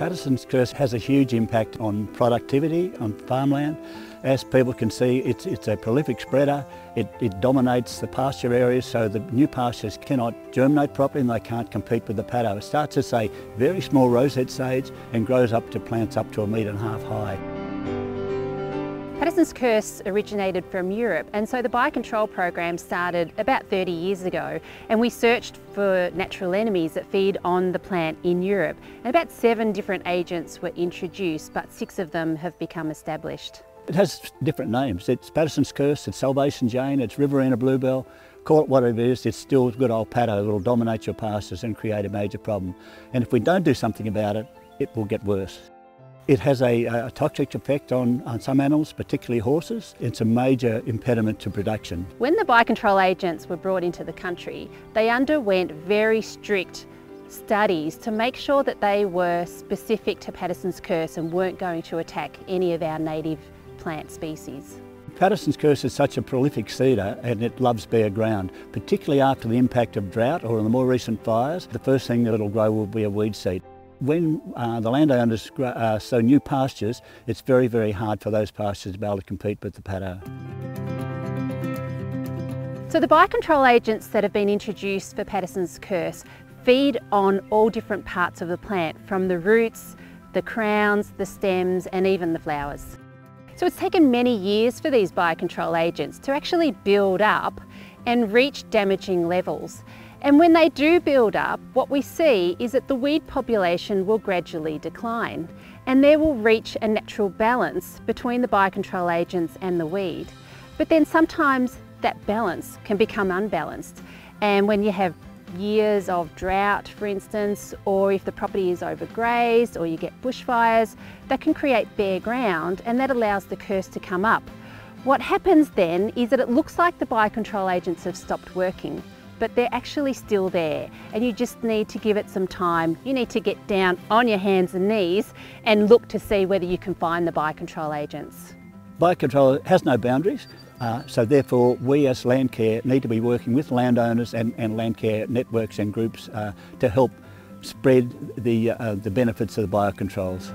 Paterson's curse has a huge impact on productivity, on farmland. As people can see, it's, it's a prolific spreader. It, it dominates the pasture areas, so the new pastures cannot germinate properly and they can't compete with the Patto. It starts as a very small rosette stage and grows up to plants up to a metre and a half high. Paterson's curse originated from Europe and so the biocontrol program started about 30 years ago and we searched for natural enemies that feed on the plant in Europe and about seven different agents were introduced but six of them have become established. It has different names. It's Paterson's curse, it's Salvation Jane, it's Riverina bluebell. Call it whatever it is, it's still good old that will dominate your pastures and create a major problem. And if we don't do something about it, it will get worse. It has a, a, toxic effect on, on some animals, particularly horses. It's a major impediment to production. When the biocontrol agents were brought into the country, they underwent very strict studies to make sure that they were specific to Paterson's curse and weren't going to attack any of our native plant species. Paterson's curse is such a prolific seeder and it loves bare ground, particularly after the impact of drought or in the more recent fires. The first thing that it'll grow will be a weed seed. When uh, the landowners uh, sow new pastures, it's very, very hard for those pastures to be able to compete with the Patto. So the biocontrol agents that have been introduced for Paterson's curse feed on all different parts of the plant, from the roots, the crowns, the stems and even the flowers. So it's taken many years for these biocontrol agents to actually build up and reach damaging levels. And when they do build up, what we see is that the weed population will gradually decline and there will reach a natural balance between the biocontrol agents and the weed. But then sometimes that balance can become unbalanced. And when you have years of drought, for instance, or if the property is overgrazed or you get bushfires, that can create bare ground and that allows the curse to come up. What happens then is that it looks like the biocontrol agents have stopped working but they're actually still there and you just need to give it some time. You need to get down on your hands and knees and look to see whether you can find the biocontrol agents. Biocontrol has no boundaries. Uh, so therefore we as Landcare need to be working with landowners and, and Landcare networks and groups uh, to help spread the, uh, the benefits of the biocontrols.